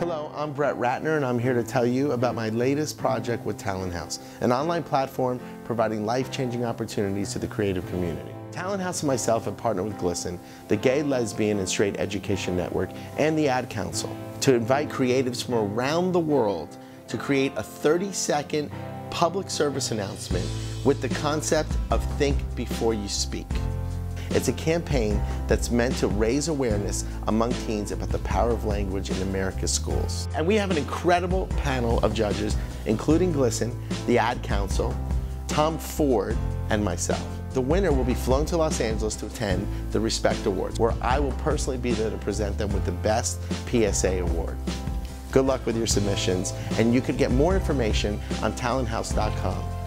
Hello, I'm Brett Ratner and I'm here to tell you about my latest project with Talenthouse, an online platform providing life-changing opportunities to the creative community. Talenthouse and myself have partnered with GLSEN, the Gay, Lesbian, and Straight Education Network, and the Ad Council to invite creatives from around the world to create a 30-second public service announcement with the concept of think before you speak. It's a campaign that's meant to raise awareness among teens about the power of language in America's schools. And we have an incredible panel of judges, including GLSEN, the Ad Council, Tom Ford, and myself. The winner will be flown to Los Angeles to attend the Respect Awards, where I will personally be there to present them with the Best PSA Award. Good luck with your submissions, and you can get more information on talenthouse.com.